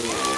Ooh.